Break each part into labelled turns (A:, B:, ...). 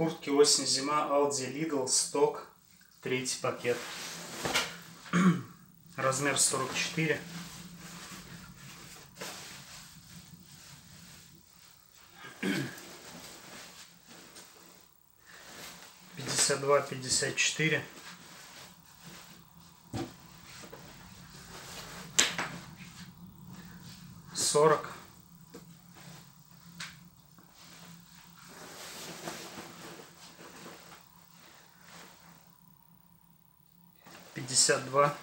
A: Куртки осень-зима Aldi Lidl сток. Третий пакет. Размер 44. Пятьдесят два, пятьдесят четыре. Сорок. Пятьдесят два.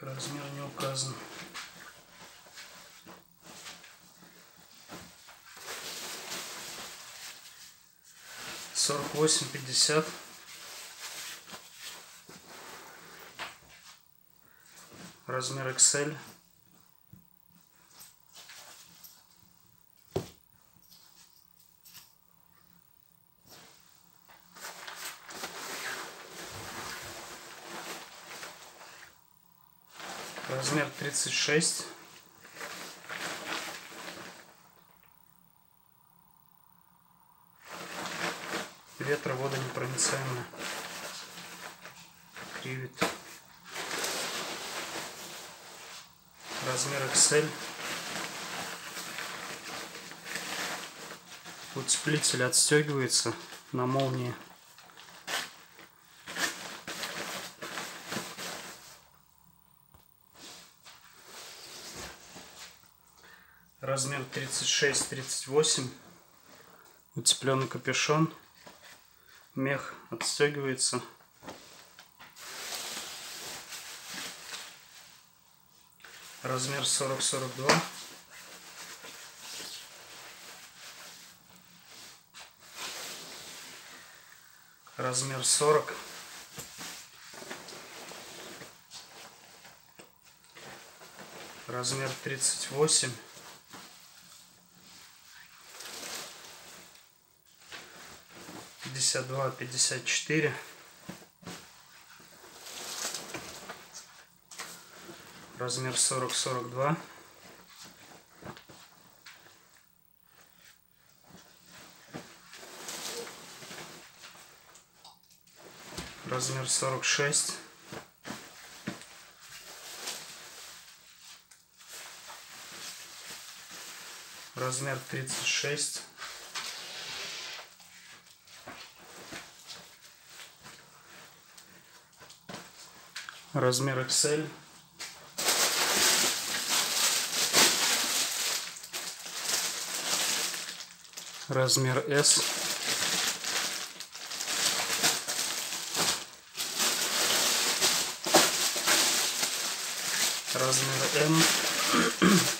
A: Размер не указан 48, 50. Размер XL. Размер 36. Ветра водонепроницаемая кривит. Размер XL утеплитель отстегивается на молнии. Размер 36-38 утепленный капюшон мех отстегивается. Размер 40-42 размер 40 размер 38 52, 54. Размер 40, 42. Размер 46. Размер 36. Размер XL. Размер S. Размер M.